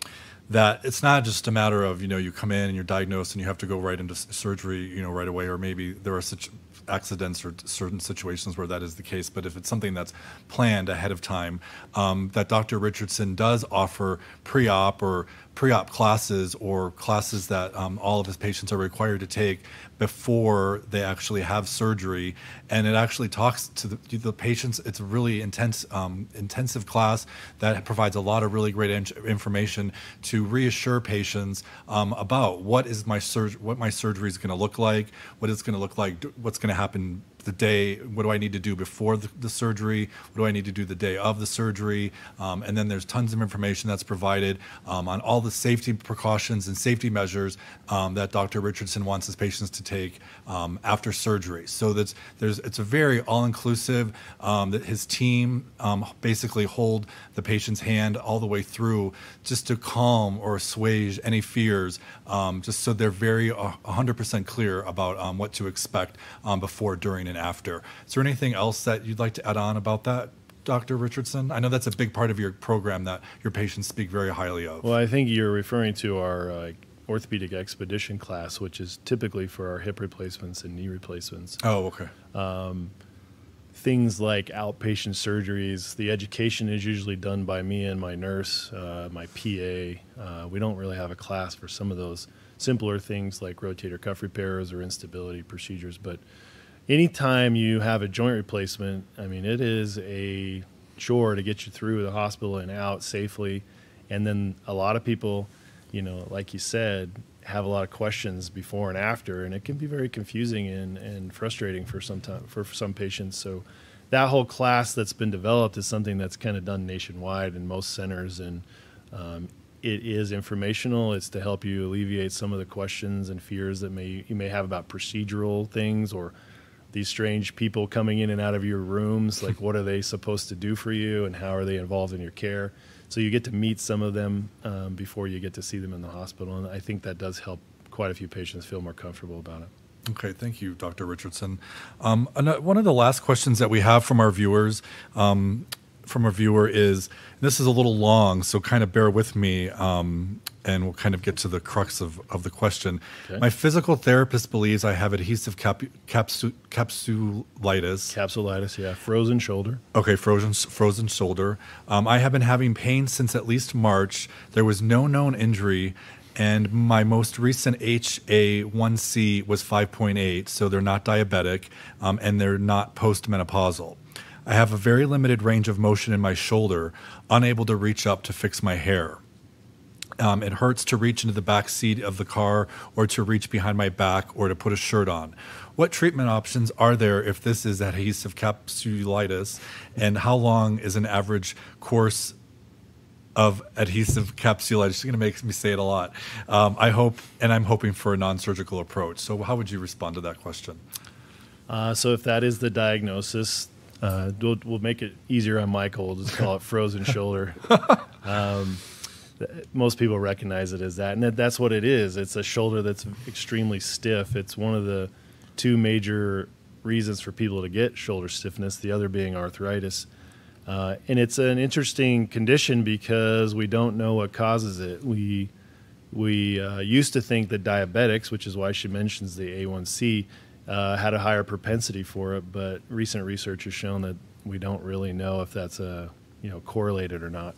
that it's not just a matter of you know you come in and you're diagnosed and you have to go right into surgery you know right away or maybe there are such accidents or certain situations where that is the case but if it's something that's planned ahead of time um, that dr richardson does offer pre-op or pre-op classes or classes that um, all of his patients are required to take before they actually have surgery, and it actually talks to the, the patients. It's a really intense, um, intensive class that provides a lot of really great in- information to reassure patients um, about what is my surg- what my surgery is going to look like, what it's going to look like, what's going to happen the day, what do I need to do before the, the surgery, what do I need to do the day of the surgery, um, and then there's tons of information that's provided um, on all the safety precautions and safety measures um, that Dr. Richardson wants his patients to take um, after surgery. So that's there's it's a very all-inclusive. Um, that his team um, basically hold the patient's hand all the way through, just to calm or assuage any fears, just so they're very uh, 100% clear about what to expect before, during, and after. Is there anything else that you'd like to add on about that? Dr. Richardson? I know that's a big part of your program that your patients speak very highly of. Well, I think you're referring to our uh, orthopedic expedition class, which is typically for our hip replacements and knee replacements. Oh, okay. Um, things like outpatient surgeries, the education is usually done by me and my nurse, uh, my PA. Uh, we don't really have a class for some of those simpler things like rotator cuff repairs or instability procedures, but anytime you have a joint replacement, I mean, it is a chore to get you through the hospital and out safely. And then a lot of people, you know, like you said, have a lot of questions before and after, and it can be very confusing and, and frustrating for some time, for, for some patients. So that whole class that's been developed is something that's kind of done nationwide in most centers, and um, it is informational. It's to help you alleviate some of the questions and fears that may you may have about procedural things or these strange people coming in and out of your rooms like what are they supposed to do for you and how are they involved in your care so you get to meet some of them um, before you get to see them in the hospital and i think that does help quite a few patients feel more comfortable about it Okay, thank you, Dr. Richardson. Um, one of the last questions that we have from our viewers um, from a viewer is this is a little long, so kind of bear with me, um, and we'll kind of get to the crux of, of the question. Okay. My physical therapist believes I have adhesive cap, capsu, capsulitis. Capsulitis, yeah, frozen shoulder. Okay, frozen frozen shoulder. Um, I have been having pain since at least March. There was no known injury, and my most recent HA1C was 5.8, so they're not diabetic, um, and they're not postmenopausal. I have a very limited range of motion in my shoulder, unable to reach up to fix my hair. Um, it hurts to reach into the back seat of the car or to reach behind my back or to put a shirt on. What treatment options are there if this is adhesive capsulitis? And how long is an average course of adhesive capsulitis? It's going to make me say it a lot. Um, I hope, and I'm hoping for a non surgical approach. So, how would you respond to that question? Uh, so, if that is the diagnosis, uh, we'll, we'll, make it easier on Michael. We'll just call it frozen shoulder. Um, most people recognize it as that, and that, that's what it is. It's a shoulder that's extremely stiff. It's one of the two major reasons for people to get shoulder stiffness. The other being arthritis, uh, and it's an interesting condition because we don't know what causes it. We we uh, used to think that diabetics, which is why she mentions the A1C, uh, had a higher propensity for it, but recent research has shown that we don't really know if that's a you know correlated or not.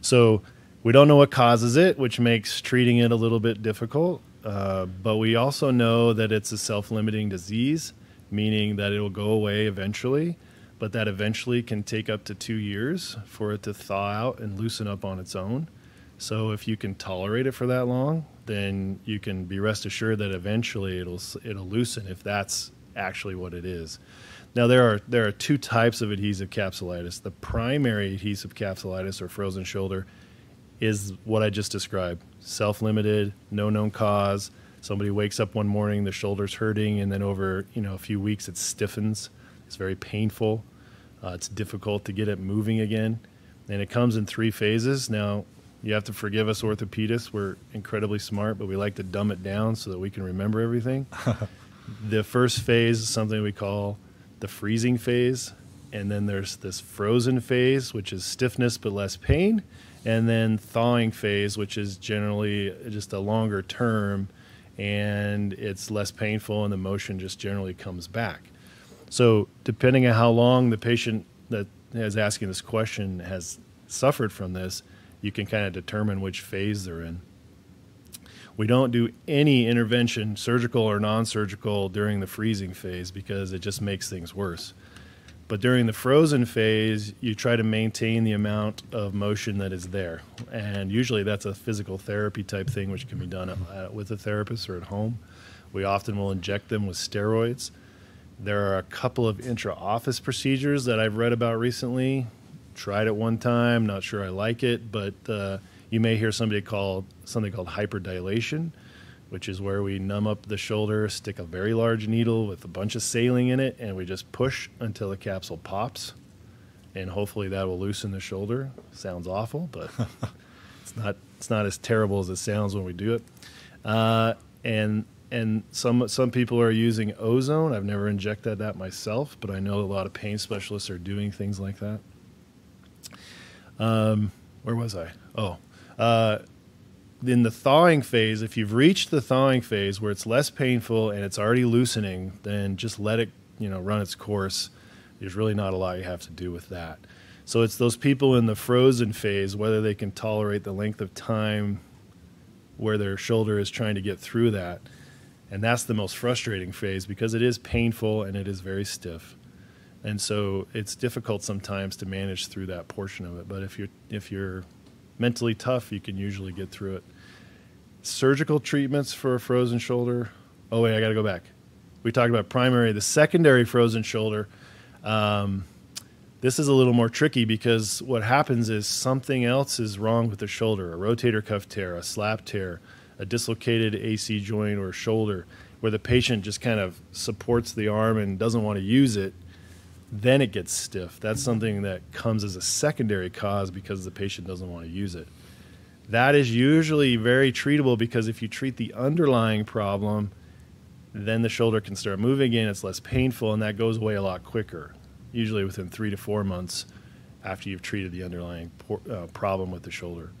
So we don't know what causes it, which makes treating it a little bit difficult. Uh, but we also know that it's a self-limiting disease, meaning that it will go away eventually, but that eventually can take up to two years for it to thaw out and loosen up on its own. So if you can tolerate it for that long, then you can be rest assured that eventually it'll it'll loosen if that's actually what it is. Now there are there are two types of adhesive capsulitis. The primary adhesive capsulitis or frozen shoulder is what I just described. Self-limited, no known cause. somebody wakes up one morning, the shoulder's hurting, and then over you know a few weeks it stiffens. It's very painful. Uh, it's difficult to get it moving again, and it comes in three phases. Now, you have to forgive us orthopedists. We're incredibly smart, but we like to dumb it down so that we can remember everything. the first phase is something we call the freezing phase, and then there's this frozen phase, which is stiffness but less pain, and then thawing phase, which is generally just a longer term and it's less painful and the motion just generally comes back. So, depending on how long the patient that is asking this question has suffered from this, you can kind of determine which phase they're in. We don't do any intervention, surgical or non surgical, during the freezing phase because it just makes things worse. But during the frozen phase, you try to maintain the amount of motion that is there. And usually that's a physical therapy type thing, which can be done at, with a therapist or at home. We often will inject them with steroids. There are a couple of intra office procedures that I've read about recently. Tried it one time, not sure I like it, but uh, you may hear somebody call something called hyperdilation which is where we numb up the shoulder, stick a very large needle with a bunch of saline in it, and we just push until the capsule pops. And hopefully that will loosen the shoulder. Sounds awful, but it's not it's not as terrible as it sounds when we do it. Uh, and and some some people are using ozone. I've never injected that myself, but I know a lot of pain specialists are doing things like that. Um, where was I? Oh, uh, in the thawing phase, if you've reached the thawing phase where it's less painful and it's already loosening, then just let it, you know, run its course. There's really not a lot you have to do with that. So it's those people in the frozen phase, whether they can tolerate the length of time where their shoulder is trying to get through that. And that's the most frustrating phase because it is painful and it is very stiff. And so it's difficult sometimes to manage through that portion of it. But if you're if you're mentally tough, you can usually get through it. Surgical treatments for a frozen shoulder. Oh wait, I got to go back. We talked about primary, the secondary frozen shoulder. Um, this is a little more tricky because what happens is something else is wrong with the shoulder a rotator cuff tear, a slap tear, a dislocated AC joint or shoulder, where the patient just kind of supports the arm and doesn't want to use it then it gets stiff. That's something that comes as a secondary cause because the patient doesn't want to use it. That is usually very treatable because if you treat the underlying problem, then the shoulder can start moving again. It's less painful, and that goes away a lot quicker, usually within three to four months after you've treated the underlying uh, problem with the shoulder.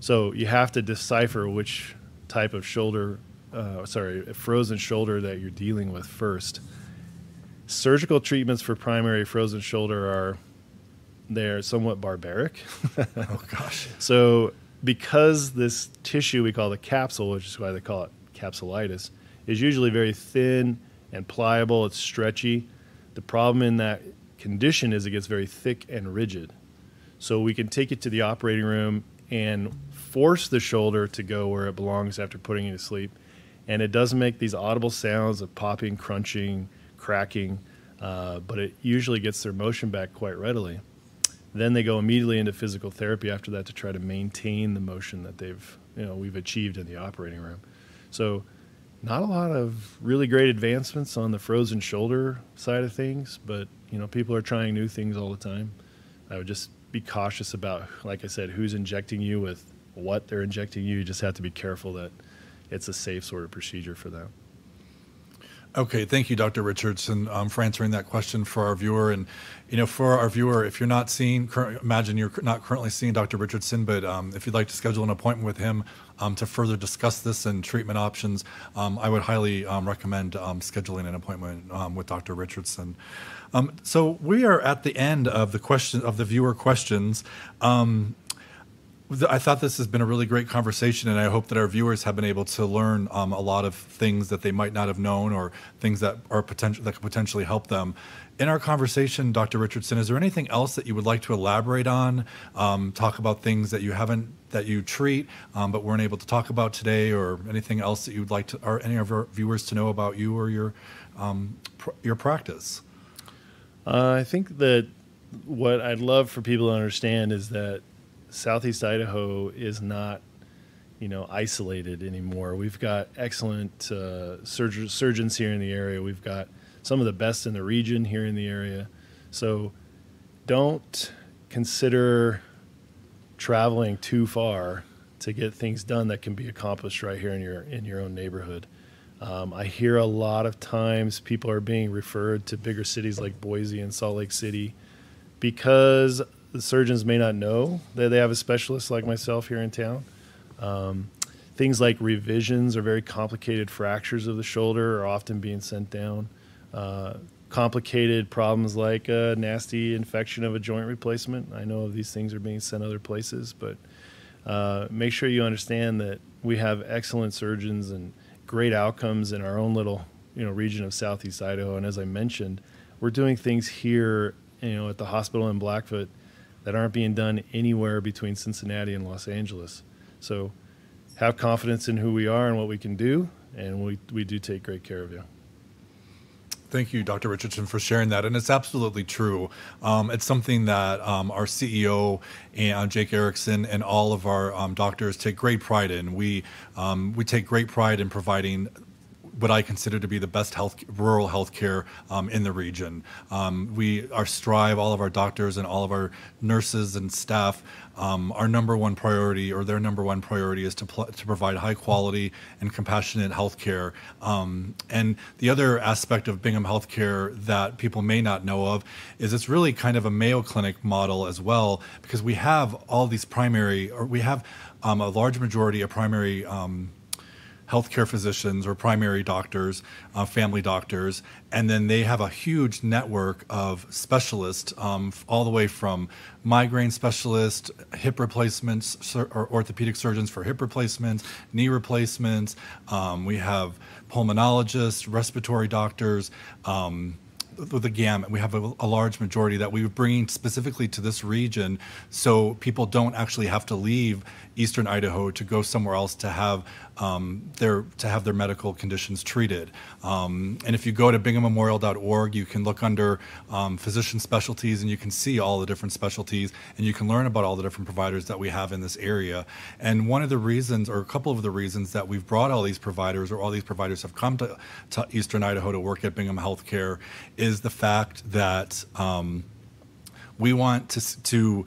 So you have to decipher which type of shoulder, uh, sorry, frozen shoulder that you're dealing with first surgical treatments for primary frozen shoulder are they're somewhat barbaric. oh gosh. So because this tissue we call the capsule, which is why they call it capsulitis, is usually very thin and pliable, it's stretchy. The problem in that condition is it gets very thick and rigid. So we can take it to the operating room and force the shoulder to go where it belongs after putting it to sleep. And it does make these audible sounds of popping, crunching, cracking, uh, but it usually gets their motion back quite readily. Then they go immediately into physical therapy after that to try to maintain the motion that they've you know we've achieved in the operating room. So not a lot of really great advancements on the frozen shoulder side of things, but you know people are trying new things all the time. I would just be cautious about, like I said, who's injecting you with what they're injecting you. You just have to be careful that it's a safe sort of procedure for them. Okay, thank you, Dr. Richardson, um, for answering that question for our viewer. And you know, for our viewer, if you're not seeing, imagine you're not currently seeing Dr. Richardson, but um, if you'd like to schedule an appointment with him um, to further discuss this and treatment options, um, I would highly um, recommend um, scheduling an appointment with Dr. Richardson. so we are at the end of the question of the viewer questions. I thought this has been a really great conversation, and I hope that our viewers have been able to learn um, a lot of things that they might not have known, or things that are potential that could potentially help them. In our conversation, Dr. Richardson, is there anything else that you would like to elaborate on? Um, talk about things that you haven't that you treat, um, but weren't able to talk about today, or anything else that you'd like to, or any of our viewers to know about you or your um, pr- your practice? Uh, I think that what I'd love for people to understand is that Southeast Idaho is not you know isolated anymore. We've got excellent uh, surg- surgeons here in the area. We've got some of the best in the region here in the area. So don't consider traveling too far to get things done that can be accomplished right here in your in your own neighborhood. Um, I hear a lot of times people are being referred to bigger cities like Boise and Salt Lake City because the surgeons may not know that they have a specialist like myself here in town. Um, things like revisions or very complicated fractures of the shoulder are often being sent down. Uh, complicated problems like a nasty infection of a joint replacement. I know these things are being sent other places, but uh, make sure you understand that we have excellent surgeons and great outcomes in our own little you know region of southeast Idaho. And as I mentioned, we're doing things here you know at the hospital in Blackfoot that aren't being done anywhere between Cincinnati and Los Angeles. So have confidence in who we are and what we can do, and we, we do take great care of you. Thank you, Dr. Richardson, for sharing that. And it's absolutely true. Um, it's something that um, our CEO, and Jake Erickson, and all of our um, doctors take great pride in. We, um, we take great pride in providing what I consider to be the best health, rural health care um, in the region. Um, we strive, all of our doctors and all of our nurses and staff, um, our number one priority or their number one priority is to, pl- to provide high quality and compassionate health care. Um, and the other aspect of Bingham Healthcare that people may not know of is it's really kind of a Mayo Clinic model as well, because we have all these primary, or we have um, a large majority of primary um, healthcare physicians or primary doctors, uh, family doctors, and then they have a huge network of specialists, um, all the way from migraine specialists, hip replacements, or orthopedic surgeons for hip replacements, knee replacements. Um, we have pulmonologists, respiratory doctors. Um, the gamut. We have a, a, large majority that we are bringing specifically to this region, so people don't actually have to leave eastern Idaho to go somewhere else to have um, their to have their medical conditions treated. Um, and if you go to binghammemorial.org, you can look under um, physician specialties and you can see all the different specialties and you can learn about all the different providers that we have in this area. And one of the reasons, or a couple of the reasons, that we've brought all these providers or all these providers have come to, to eastern Idaho to work at Bingham Healthcare is the fact that um, we want to to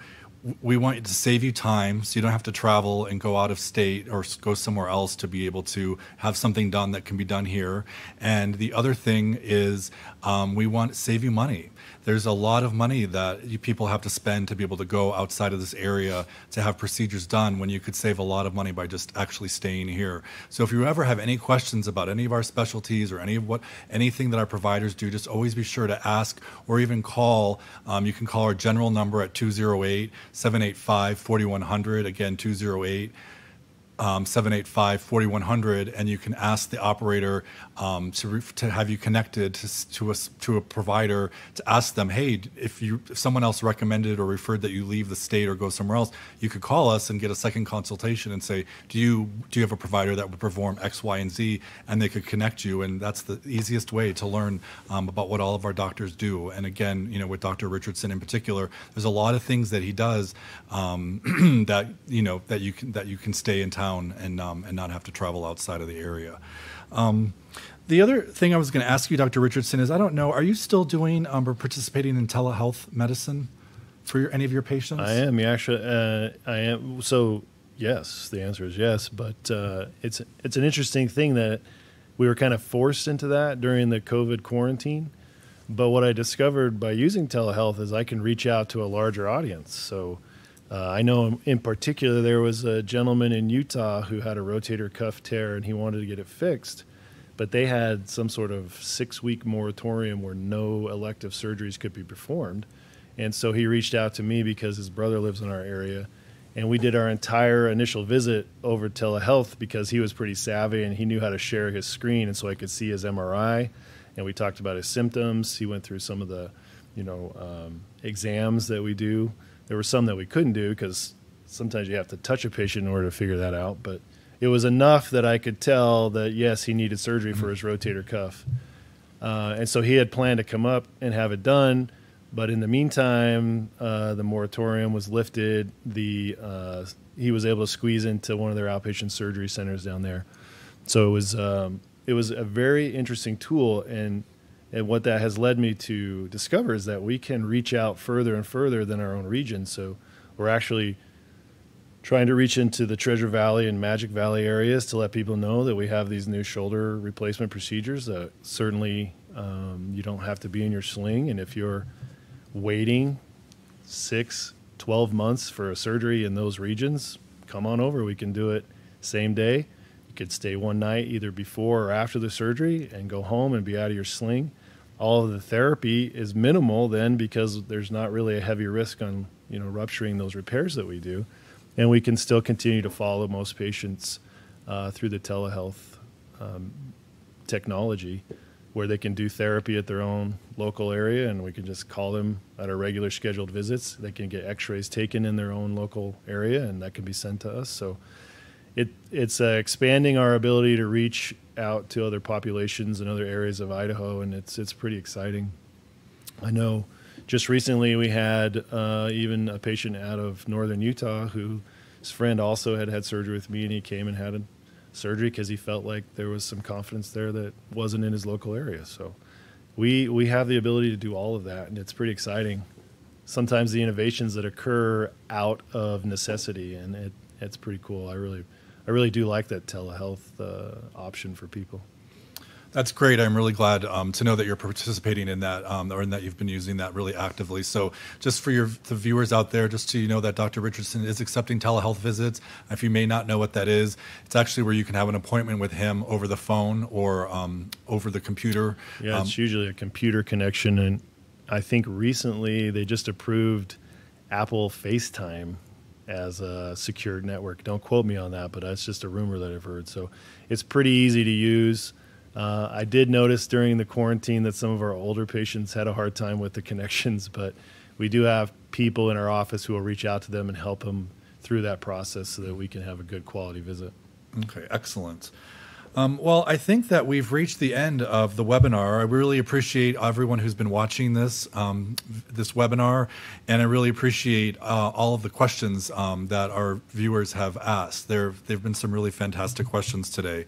we want to save you time so you don't have to travel and go out of state or go somewhere else to be able to have something done that can be done here. And the other thing is um, we want to save you money there's a lot of money that people have to spend to be able to go outside of this area to have procedures done when you could save a lot of money by just actually staying here. So if you ever have any questions about any of our specialties or any of what anything that our providers do, just always be sure to ask or even call. Um, you can call our general number at 208 785 4100. Again, 208 um, 785 4100 and you can ask the operator um, to, to have you connected to, to, a, to a provider to ask them hey if you if someone else recommended or referred that you leave the state or go somewhere else you could call us and get a second consultation and say do you do you have a provider that would perform x y and z and they could connect you and that's the easiest way to learn um, about what all of our doctors do and again you know with dr richardson in particular there's a lot of things that he does um, that you know that you can that you can stay in town town and um, and not have to travel outside of the area. Um, the other thing I was going to ask you, Dr. Richardson, is I don't know, are you still doing um, or participating in telehealth medicine for your, any of your patients? I am. Yeah, actually, uh, I am. So yes, the answer is yes. But uh, it's it's an interesting thing that we were kind of forced into that during the COVID quarantine. But what I discovered by using telehealth is I can reach out to a larger audience. So uh, I know in particular there was a gentleman in Utah who had a rotator cuff tear and he wanted to get it fixed, but they had some sort of six week moratorium where no elective surgeries could be performed. And so he reached out to me because his brother lives in our area. And we did our entire initial visit over telehealth because he was pretty savvy and he knew how to share his screen. And so I could see his MRI and we talked about his symptoms. He went through some of the, you know, um, exams that we do there were some that we couldn't do because sometimes you have to touch a patient in order to figure that out. But it was enough that I could tell that yes, he needed surgery for his rotator cuff, uh, and so he had planned to come up and have it done. But in the meantime, uh, the moratorium was lifted. The uh, he was able to squeeze into one of their outpatient surgery centers down there. So it was um, it was a very interesting tool, and and what that has led me to discover is that we can reach out further and further than our own region. So we're actually trying to reach into the Treasure Valley and Magic Valley areas to let people know that we have these new shoulder replacement procedures that certainly um, you don't have to be in your sling. And if you're waiting six, 12 months for a surgery in those regions, come on over. We can do it same day. You could stay one night either before or after the surgery and go home and be out of your sling. All of the therapy is minimal then because there's not really a heavy risk on you know rupturing those repairs that we do and we can still continue to follow most patients uh, through the telehealth um, technology where they can do therapy at their own local area and we can just call them at our regular scheduled visits. They can get x-rays taken in their own local area and that can be sent to us. So it, it's uh, expanding our ability to reach out to other populations and other areas of idaho and it's, it's pretty exciting. I know just recently we had uh, even a patient out of northern Utah who his friend also had had surgery with me, and he came and had a surgery because he felt like there was some confidence there that wasn't in his local area. So we we have the ability to do all of that, and it's pretty exciting. Sometimes the innovations that occur out of necessity, and it, it's pretty cool. I really I really do like that telehealth uh, option for people. That's great. I'm really glad um, to know that you're participating in that, um, or in that you've been using that really actively. So, just for your the viewers out there, just to you know that Dr. Richardson is accepting telehealth visits. If you may not know what that is, it's actually where you can have an appointment with him over the phone or um, over the computer. Yeah, it's um, usually a computer connection, and I think recently they just approved Apple FaceTime as a secured network. Don't quote me on that, but that's just a rumor that I've heard. So, it's pretty easy to use. Uh, I did notice during the quarantine that some of our older patients had a hard time with the connections, but we do have people in our office who will reach out to them and help them through that process so that we can have a good quality visit. Okay, excellent. Um, well, I think that we've reached the end of the webinar. I really appreciate everyone who's been watching this um, this webinar, and I really appreciate uh, all of the questions um, that our viewers have asked. There, there've been some really fantastic questions today.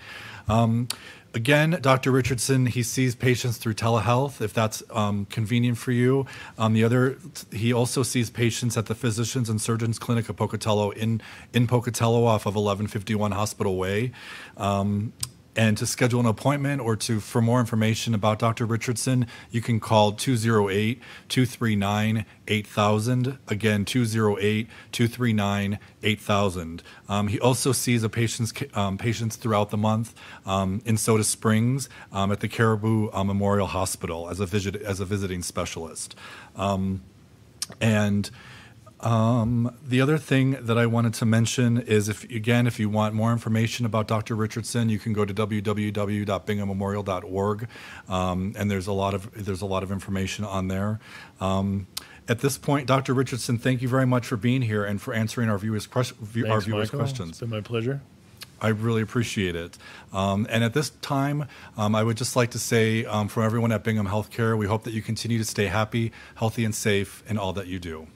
Again, Dr. Richardson, he sees patients through telehealth if that's um, convenient for you. Um, the other, he also sees patients at the Physicians and Surgeons Clinic of Pocatello in in Pocatello off of 1151 Hospital Way. Um, and to schedule an appointment or to for more information about Dr. Richardson, you can call 208-239-8000. Again, 208-239-8000. Um, he also sees a patient's um, patients throughout the month um, in Soda Springs um, at the Caribou uh, Memorial Hospital as a visit as a visiting specialist. Um, and um, the other thing that I wanted to mention is if again, if you want more information about Dr. Richardson, you can go to www.binghammemorial.org, um, and there's a lot of there's a lot of information on there. Um, at this point, Dr. Richardson, thank you very much for being here and for answering our viewers' Thanks, our viewers' Michael. questions. It's been my pleasure. I really appreciate it. Um, and at this time, um, I would just like to say um, from everyone at Bingham Healthcare, we hope that you continue to stay happy, healthy, and safe in all that you do.